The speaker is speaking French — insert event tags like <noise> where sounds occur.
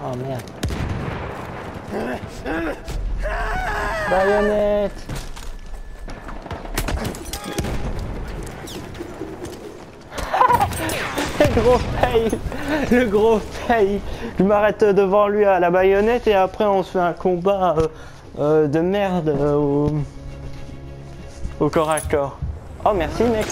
Oh merde. Baïonnette <laughs> Le gros fail Le gros fail Je m'arrête devant lui à la baïonnette et après on se fait un combat euh, euh, de merde euh, au... au corps à corps. Oh merci mec